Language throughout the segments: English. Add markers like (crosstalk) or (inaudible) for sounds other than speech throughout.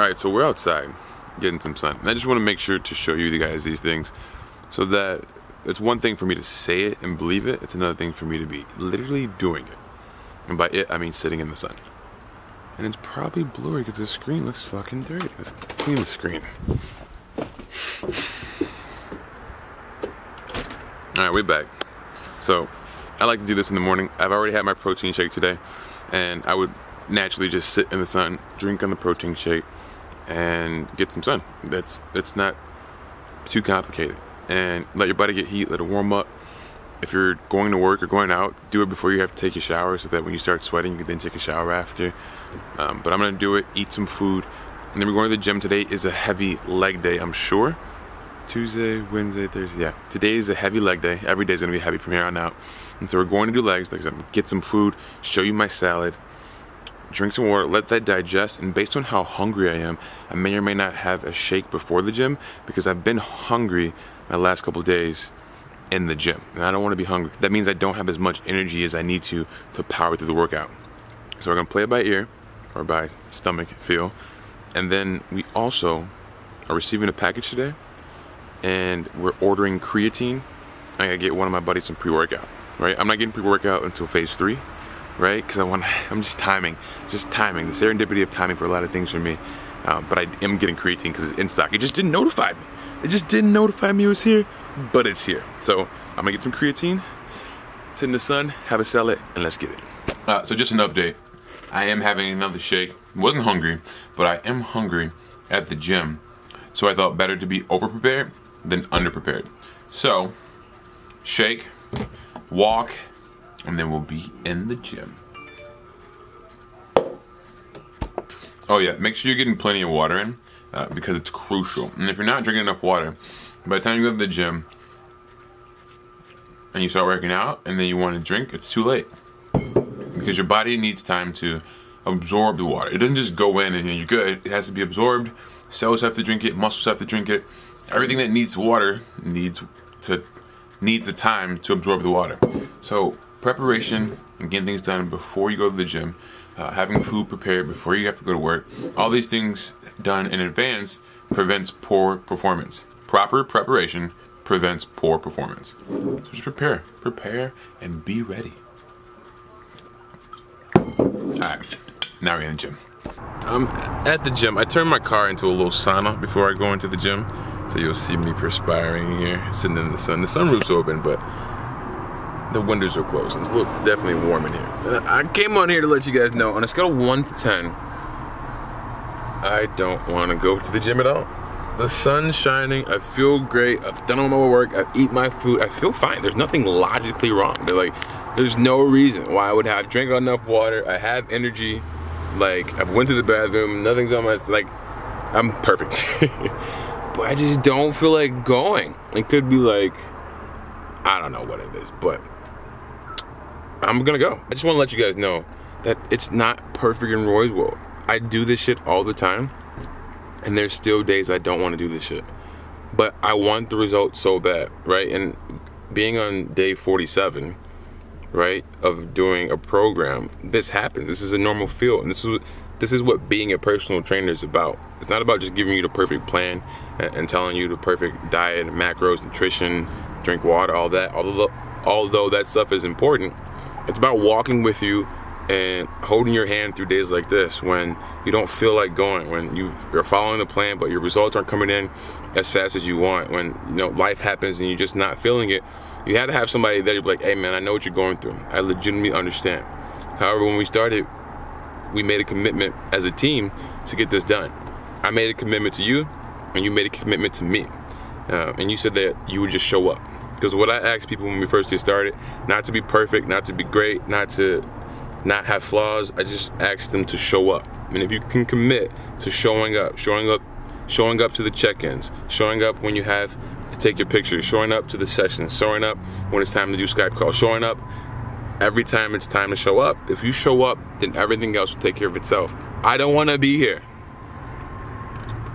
Alright, so we're outside getting some sun. And I just want to make sure to show you the guys these things so that it's one thing for me to say it and believe it, it's another thing for me to be literally doing it. And by it, I mean sitting in the sun. And it's probably blurry because the screen looks fucking dirty. Let's clean the screen. Alright, we're back. So, I like to do this in the morning. I've already had my protein shake today, and I would naturally just sit in the sun, drink on the protein shake, and get some sun. That's that's not too complicated. And let your body get heat, let it warm up. If you're going to work or going out, do it before you have to take a shower so that when you start sweating, you can then take a shower after. Um, but I'm gonna do it, eat some food, and then we're going to the gym today is a heavy leg day, I'm sure. Tuesday, Wednesday, Thursday, yeah. Today is a heavy leg day. Every day is gonna be heavy from here on out. And so we're going to do legs, like I said, get some food, show you my salad, drink some water, let that digest, and based on how hungry I am, I may or may not have a shake before the gym because I've been hungry my last couple days in the gym. And I don't want to be hungry. That means I don't have as much energy as I need to to power through the workout. So we're gonna play it by ear or by stomach feel. And then we also are receiving a package today and we're ordering creatine. I gotta get one of my buddies some pre-workout, right? I'm not getting pre-workout until phase three, right? Because I want, (laughs) I'm just timing, just timing, the serendipity of timing for a lot of things for me. Uh, but I am getting creatine because it's in stock. It just didn't notify me. It just didn't notify me it was here, but it's here. So I'm gonna get some creatine, sit in the sun, have a salad, and let's get it. Uh, so just an update. I am having another shake. Wasn't hungry, but I am hungry at the gym. So I thought better to be over prepared than under prepared. So, shake, walk, and then we'll be in the gym. Oh yeah, make sure you're getting plenty of water in uh, because it's crucial. And if you're not drinking enough water, by the time you go to the gym and you start working out and then you want to drink, it's too late. Because your body needs time to absorb the water. It doesn't just go in and you're good. It has to be absorbed. Cells have to drink it, muscles have to drink it. Everything that needs water needs to needs the time to absorb the water. So preparation and getting things done before you go to the gym, uh, having food prepared before you have to go to work, all these things done in advance prevents poor performance. Proper preparation prevents poor performance. So just prepare, prepare, and be ready. Alright, now we're in the gym. I'm at the gym. I turned my car into a little sauna before I go into the gym. So you'll see me perspiring here, sitting in the sun. The sunroof's open, but the windows are closed. It's look definitely warm in here. And I came on here to let you guys know, on a scale of one to 10, I don't wanna go to the gym at all. The sun's shining, I feel great, I've done all my work, I've eat my food, I feel fine. There's nothing logically wrong. They're like, there's no reason why I would have drank enough water, I have energy, like I've went to the bathroom, nothing's on my, like, I'm perfect. (laughs) but I just don't feel like going. It could be like, I don't know what it is, but I'm gonna go. I just wanna let you guys know that it's not perfect in Roy's world. I do this shit all the time, and there's still days I don't wanna do this shit. But I want the results so bad, right? And being on day 47, right, of doing a program, this happens. This is a normal feel, and this is this is what being a personal trainer is about. It's not about just giving you the perfect plan and, and telling you the perfect diet, macros, nutrition, drink water, all that. Although, although that stuff is important, it's about walking with you and holding your hand through days like this when you don't feel like going, when you, you're following the plan but your results aren't coming in as fast as you want, when you know life happens and you're just not feeling it. You had to have somebody that you're like, hey man, I know what you're going through. I legitimately understand. However, when we started we made a commitment as a team to get this done. I made a commitment to you, and you made a commitment to me. Uh, and you said that you would just show up. Because what I ask people when we first get started, not to be perfect, not to be great, not to not have flaws, I just ask them to show up. And if you can commit to showing up, showing up, showing up to the check-ins, showing up when you have to take your pictures, showing up to the sessions, showing up when it's time to do Skype calls, showing up every time it's time to show up. If you show up, then everything else will take care of itself. I don't want to be here.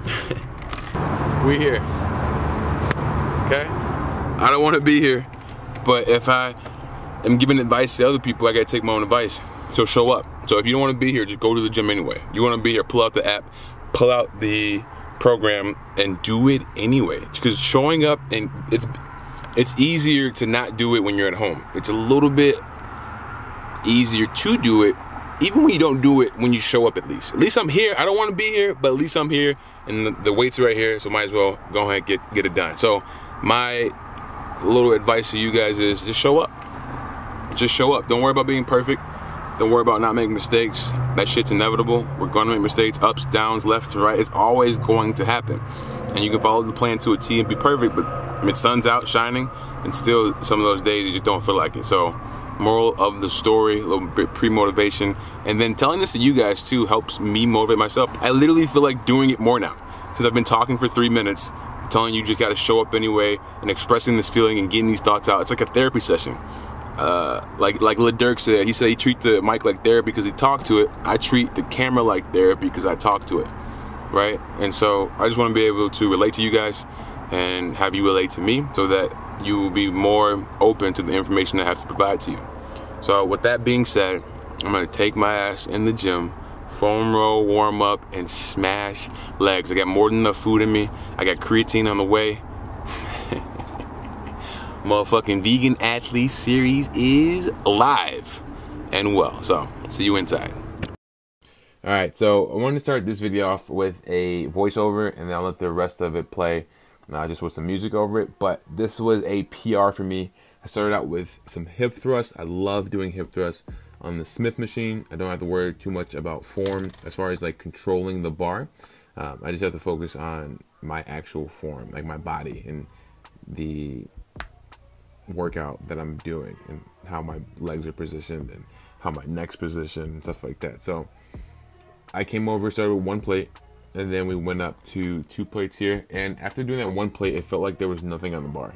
(laughs) we here. Okay? I don't want to be here. But if I am giving advice to other people, I got to take my own advice. So show up. So if you don't want to be here, just go to the gym anyway. You want to be here, pull out the app, pull out the program and do it anyway. Because showing up and it's it's easier to not do it when you're at home. It's a little bit easier to do it even when you don't do it when you show up at least. At least I'm here. I don't want to be here, but at least I'm here and the, the weights are right here, so might as well go ahead and get get it done. So my little advice to you guys is just show up. Just show up. Don't worry about being perfect. Don't worry about not making mistakes. That shit's inevitable. We're gonna make mistakes, ups, downs, left and right. It's always going to happen. And you can follow the plan to a T and be perfect, but I mean, sun's out shining, and still some of those days you just don't feel like it. So, moral of the story, a little bit pre-motivation, and then telling this to you guys too helps me motivate myself. I literally feel like doing it more now. Since I've been talking for three minutes, telling you you just gotta show up anyway, and expressing this feeling and getting these thoughts out. It's like a therapy session uh, like like Lil Durk said, he said he treat the mic like therapy because he talked to it. I treat the camera like therapy because I talk to it, right? And so I just want to be able to relate to you guys and have you relate to me so that you will be more open to the information I have to provide to you. So with that being said, I'm gonna take my ass in the gym, foam roll, warm up, and smash legs. I got more than enough food in me. I got creatine on the way (laughs) motherfucking vegan athlete series is live and well. So, see you inside. All right, so I wanted to start this video off with a voiceover, and then I'll let the rest of it play uh, just with some music over it. But this was a PR for me. I started out with some hip thrusts. I love doing hip thrusts on the Smith machine. I don't have to worry too much about form as far as like controlling the bar. Um, I just have to focus on my actual form, like my body and the workout that I'm doing and how my legs are positioned and how my neck's positioned and stuff like that. So I came over, started with one plate, and then we went up to two plates here. And after doing that one plate, it felt like there was nothing on the bar,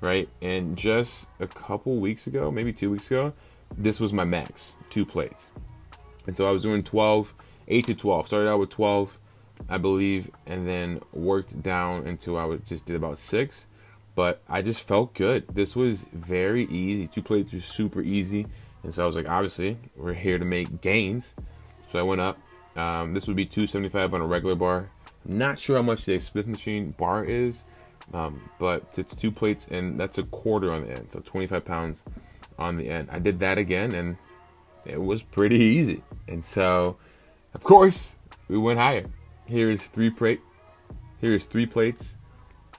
right? And just a couple weeks ago, maybe two weeks ago, this was my max, two plates. And so I was doing 12, 8 to 12. Started out with 12, I believe, and then worked down until I was just did about six but I just felt good. This was very easy. Two plates were super easy. And so I was like, obviously, we're here to make gains. So I went up. Um, this would be 275 on a regular bar. not sure how much the Smith machine bar is, um, but it's two plates and that's a quarter on the end. So 25 pounds on the end. I did that again and it was pretty easy. And so, of course, we went higher. Here is three plate. Here is three plates.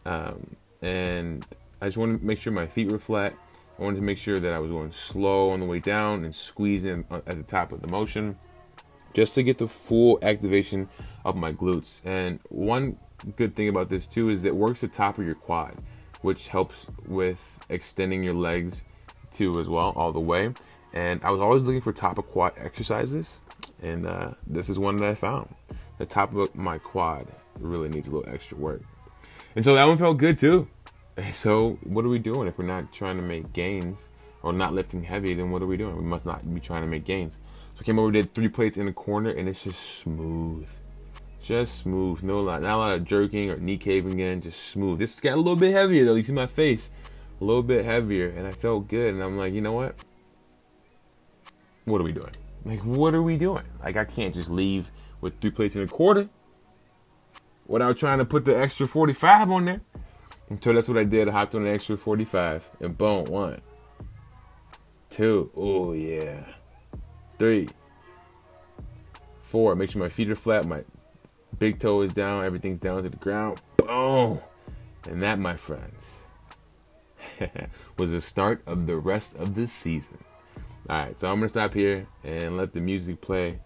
Um, and I just wanted to make sure my feet were flat. I wanted to make sure that I was going slow on the way down and squeezing at the top of the motion just to get the full activation of my glutes. And one good thing about this too is it works the top of your quad, which helps with extending your legs too as well all the way. And I was always looking for top of quad exercises, and uh, this is one that I found. The top of my quad really needs a little extra work. And so that one felt good too. (laughs) So what are we doing if we're not trying to make gains or not lifting heavy? Then what are we doing? We must not be trying to make gains. So I came over, did three plates in the corner, and it's just smooth, just smooth. No lot, not a lot of jerking or knee caving in, just smooth. This got a little bit heavier though. You see my face, a little bit heavier, and I felt good. And I'm like, you know what? What are we doing? Like, what are we doing? Like, I can't just leave with three plates and a quarter without trying to put the extra 45 on there. And so that's what I did. I hopped on an extra 45 and boom, one, two, oh yeah, three, four. Make sure my feet are flat, my big toe is down, everything's down to the ground. Boom. And that, my friends, (laughs) was the start of the rest of the season. All right, so I'm gonna stop here and let the music play,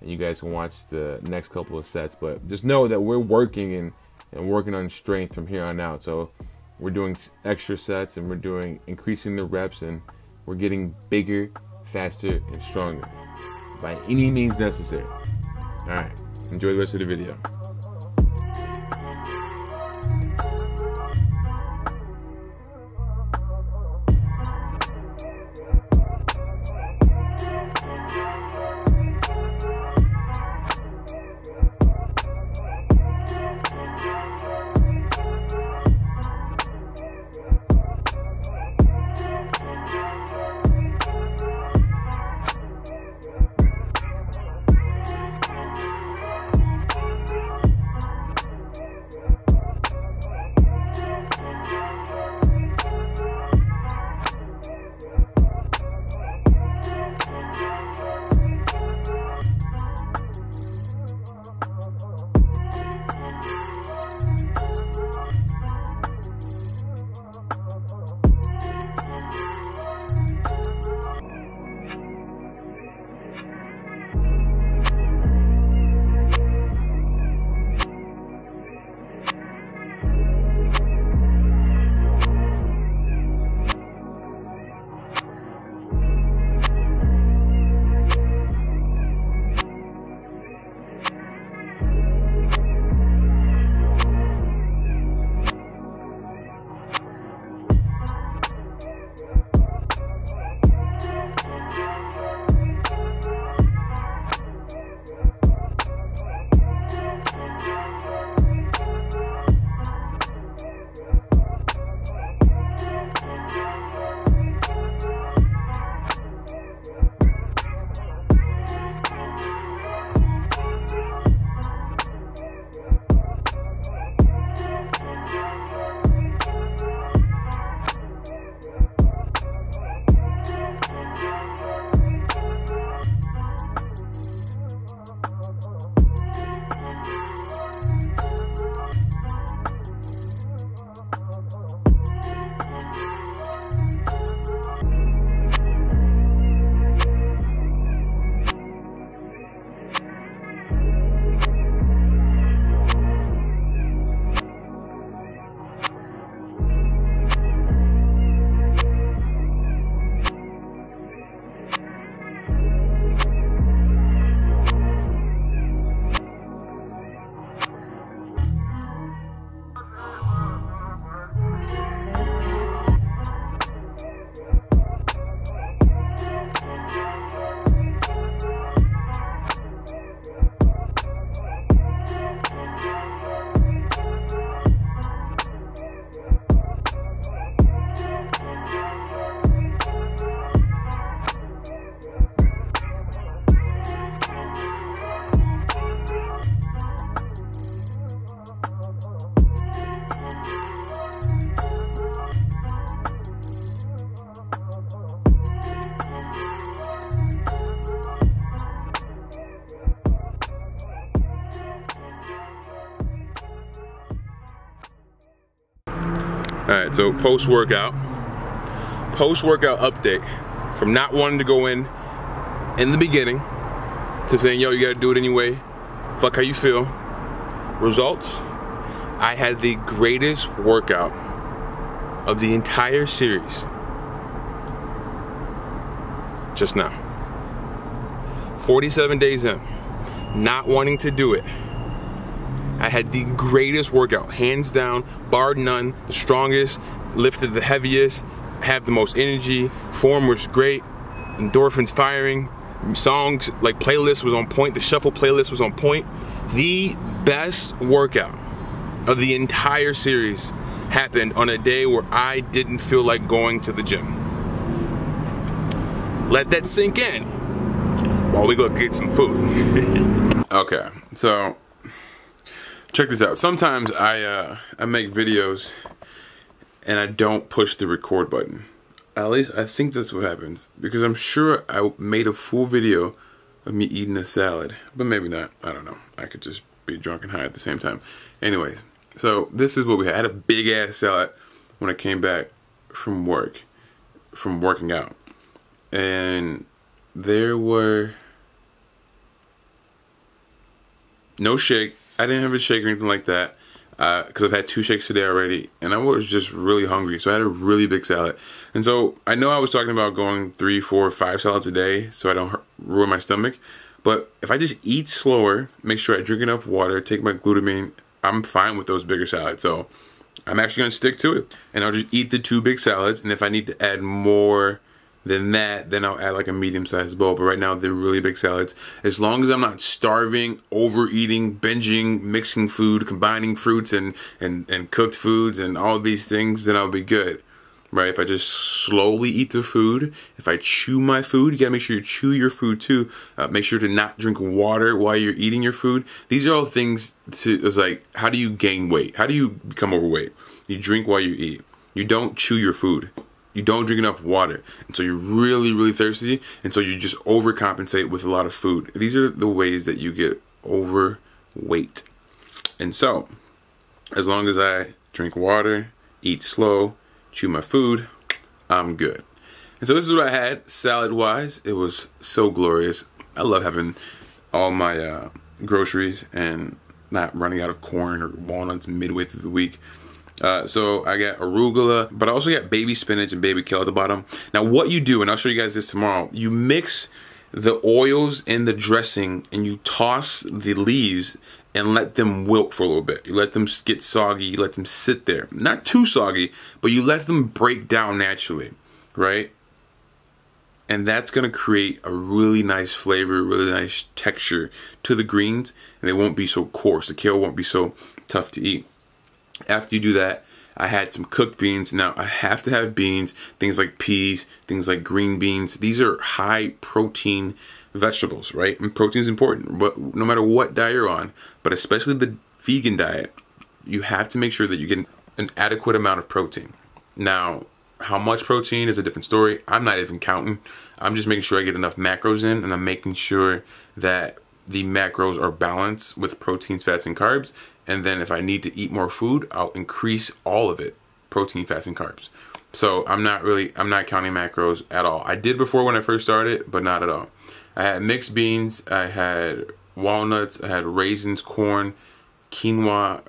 and you guys can watch the next couple of sets. But just know that we're working and and working on strength from here on out. So we're doing extra sets and we're doing increasing the reps and we're getting bigger, faster, and stronger by any means necessary. All right, enjoy the rest of the video. Post workout, post workout update from not wanting to go in in the beginning to saying, yo, you gotta do it anyway. Fuck how you feel. Results, I had the greatest workout of the entire series just now. 47 days in, not wanting to do it. I had the greatest workout, hands down, bar none, the strongest, lifted the heaviest, have the most energy, form was great, endorphins firing, songs like playlist was on point, the shuffle playlist was on point. The best workout of the entire series happened on a day where I didn't feel like going to the gym. Let that sink in while we go get some food. (laughs) okay, so check this out. Sometimes I uh, I make videos and I don't push the record button. At least I think that's what happens because I'm sure I made a full video of me eating a salad, but maybe not. I don't know. I could just be drunk and high at the same time. Anyways, so this is what we had. I had a big ass salad when I came back from work, from working out, and there were no shake, I didn't have a shake or anything like that because uh, I've had two shakes today already, and I was just really hungry, so I had a really big salad. And so I know I was talking about going three, four, five salads a day, so I don't ruin my stomach. But if I just eat slower, make sure I drink enough water, take my glutamine, I'm fine with those bigger salads. So I'm actually gonna stick to it, and I'll just eat the two big salads. And if I need to add more than that, then I'll add like a medium-sized bowl. But right now, they're really big salads. As long as I'm not starving, overeating, binging, mixing food, combining fruits and, and, and cooked foods and all these things, then I'll be good. Right? If I just slowly eat the food, if I chew my food, you gotta make sure you chew your food too. Uh, make sure to not drink water while you're eating your food. These are all things to, it's like, how do you gain weight? How do you become overweight? You drink while you eat. You don't chew your food you don't drink enough water. And so you're really really thirsty. And so you just overcompensate with a lot of food. These are the ways that you get overweight. And so as long as i drink water eat slow chew my food i'm good. And so this is what i had salad wise it was so glorious. I love having all my uh, groceries and not running out of corn or walnuts midway through the week uh, so I got arugula, but I also got baby spinach and baby kale at the bottom. Now what you do, and I'll show you guys this tomorrow, you mix the oils in the dressing and you toss the leaves and let them wilt for a little bit. You let them get soggy, you let them sit there. Not too soggy, but you let them break down naturally, right? And that's gonna create a really nice flavor, really nice texture to the greens, and they won't be so coarse. The kale won't be so tough to eat. After you do that, I had some cooked beans. Now I have to have beans, things like peas, things like green beans. These are high protein vegetables, right? And protein is important, but no matter what diet you're on, but especially the vegan diet, you have to make sure that you get an adequate amount of protein. Now, how much protein is a different story. I'm not even counting. I'm just making sure I get enough macros in and I'm making sure that the macros are balanced with proteins, fats, and carbs and then if I need to eat more food, I'll increase all of it, protein, fats, and carbs. So I'm not really, I'm not counting macros at all. I did before when I first started, but not at all. I had mixed beans, I had walnuts, I had raisins, corn, quinoa,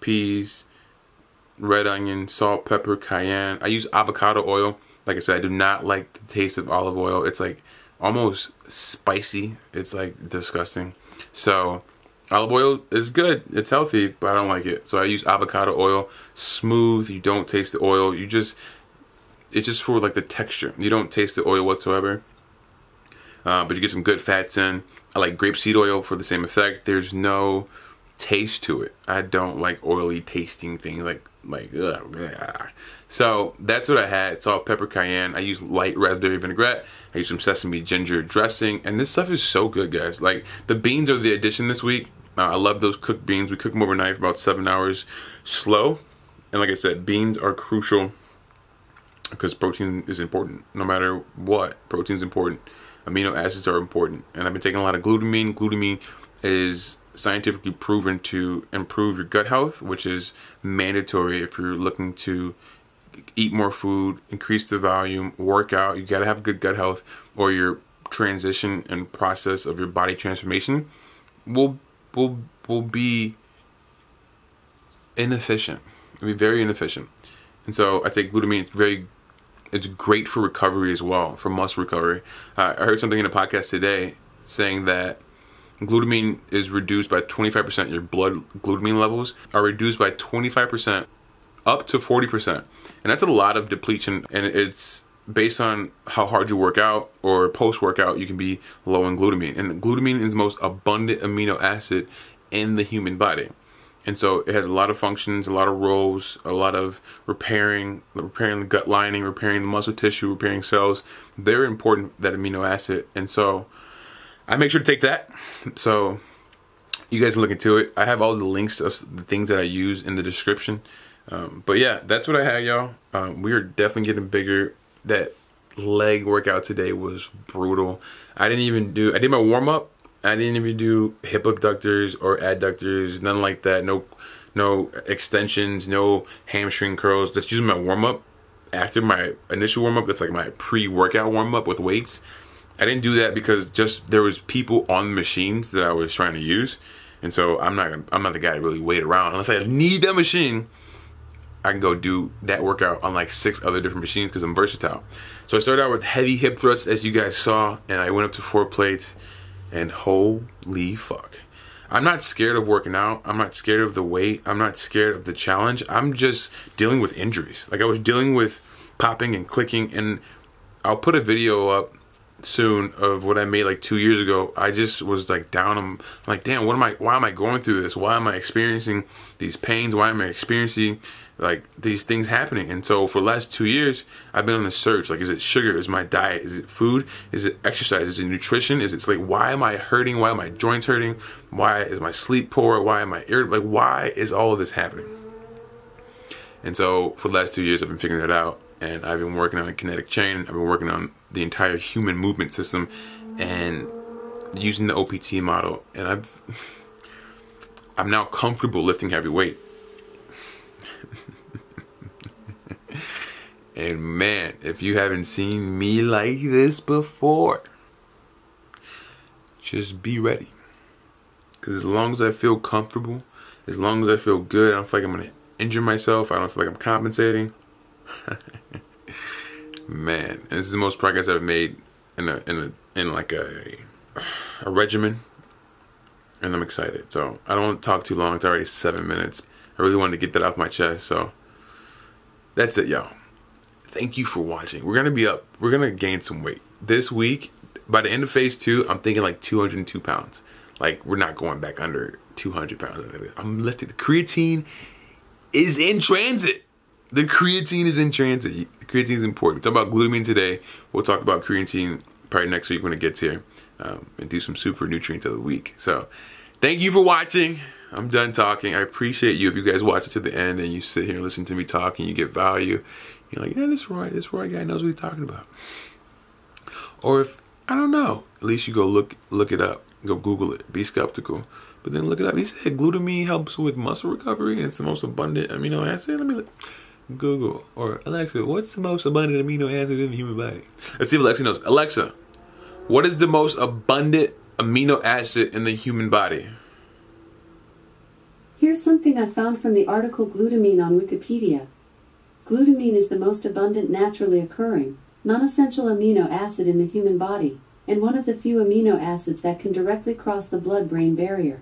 peas, red onion, salt, pepper, cayenne. I use avocado oil. Like I said, I do not like the taste of olive oil. It's like almost spicy. It's like disgusting. So Olive oil is good. It's healthy, but I don't like it. So I use avocado oil. Smooth. You don't taste the oil. You just, it's just for like the texture. You don't taste the oil whatsoever. Uh, but you get some good fats in. I like grapeseed oil for the same effect. There's no taste to it. I don't like oily tasting things like like ugh, so that's what I had salt pepper cayenne I use light raspberry vinaigrette I use some sesame ginger dressing and this stuff is so good guys like the beans are the addition this week uh, I love those cooked beans. We cook them overnight for about seven hours slow. And like I said, beans are crucial because protein is important. No matter what, protein is important. Amino acids are important. And I've been taking a lot of glutamine. Glutamine is scientifically proven to improve your gut health, which is mandatory if you're looking to eat more food, increase the volume, work out. You got to have good gut health, or your transition and process of your body transformation will will will be inefficient. It'll be very inefficient. And so I take glutamine. Very, it's great for recovery as well, for muscle recovery. Uh, I heard something in a podcast today saying that glutamine is reduced by 25%. Your blood glutamine levels are reduced by 25% up to 40%. And that's a lot of depletion. And it's based on how hard you work out or post workout, you can be low in glutamine. And glutamine is the most abundant amino acid in the human body. And so it has a lot of functions, a lot of roles, a lot of repairing, repairing the gut lining, repairing the muscle tissue, repairing cells. They're important, that amino acid. And so I make sure to take that. So you guys look into it. I have all the links of the things that I use in the description. Um, but yeah, that's what I had, y'all. Um, we are definitely getting bigger. That leg workout today was brutal. I didn't even do, I did my warm up. I didn't even do hip abductors or adductors, none like that. No, no extensions, no hamstring curls. Just using my warm up after my initial warm up. That's like my pre workout warm up with weights. I didn't do that because just there was people on the machines that I was trying to use, and so I'm not I'm not the guy to really wait around unless I need that machine. I can go do that workout on like six other different machines because I'm versatile. So I started out with heavy hip thrusts as you guys saw, and I went up to four plates, and holy fuck. I'm not scared of working out. I'm not scared of the weight. I'm not scared of the challenge. I'm just dealing with injuries. Like I was dealing with popping and clicking, and I'll put a video up soon of what I made like two years ago, I just was like down. I'm like, damn, what am I? Why am I going through this? Why am I experiencing these pains? Why am I experiencing like these things happening? And so for the last two years, I've been on the search. Like, is it sugar? Is my diet? Is it food? Is it exercise? Is it nutrition? Is it like why am I hurting? Why are my joints hurting? Why is my sleep poor? Why am I irritable? Like, why is all of this happening? And so for the last two years, I've been figuring that out and I've been working on a kinetic chain. I've been working on the entire human movement system and using the OPT model. And I've (laughs) I'm now comfortable lifting heavy weight. (laughs) and man, if you haven't seen me like this before, just be ready. Because as long as I feel comfortable, as long as I feel good, I don't feel like I'm going to injure myself. I don't feel like I'm compensating. (laughs) Man, this is the most progress I've made in a in a in like a a regimen, and I'm excited. So I don't want to talk too long. It's already seven minutes. I really wanted to get that off my chest. So that's it, y'all. Thank you for watching. We're gonna be up. We're gonna gain some weight this week. By the end of phase two, I'm thinking like 202 pounds. Like we're not going back under 200 pounds. I'm lifting. The creatine is in transit. The creatine is in transit. Creatine is important. Talk about glutamine today. We'll talk about creatine probably next week when it gets here um, and do some super nutrients of the week. So thank you for watching. I'm done talking. I appreciate you if you guys watch it to the end and you sit here and listen to me talk and you get value. You're like, yeah, this Roy, this Roy guy knows what he's talking about. Or if I don't know, at least you go look look it up. Go Google it. Be skeptical. But then look it up. He said glutamine helps with muscle recovery and it's the most abundant amino acid. Let me look. Google or Alexa, what's the most abundant amino acid in the human body? Let's see if Alexa knows. Alexa, what is the most abundant amino acid in the human body? Here's something I found from the article Glutamine on Wikipedia. Glutamine is the most abundant naturally occurring, non-essential amino acid in the human body, and one of the few amino acids that can directly cross the blood-brain barrier.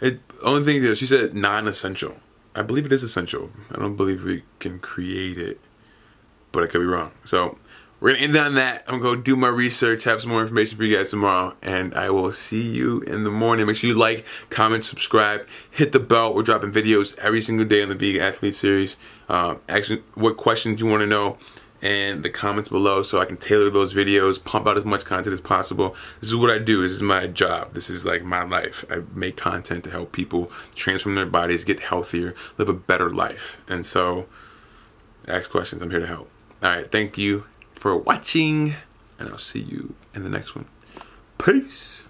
It only thing that she said non-essential. I believe it is essential. I don't believe we can create it, but I could be wrong. So we're gonna end on that. I'm gonna go do my research, have some more information for you guys tomorrow, and I will see you in the morning. Make sure you like, comment, subscribe, hit the bell. We're dropping videos every single day on the Vegan Athlete Series. Uh, ask me what questions you want to know and the comments below so I can tailor those videos, pump out as much content as possible. This is what I do. This is my job. This is like my life. I make content to help people transform their bodies, get healthier, live a better life. And so, ask questions. I'm here to help. All right. Thank you for watching, and I'll see you in the next one. Peace.